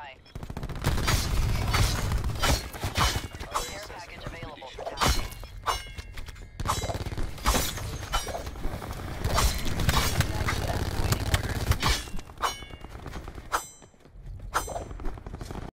nearby.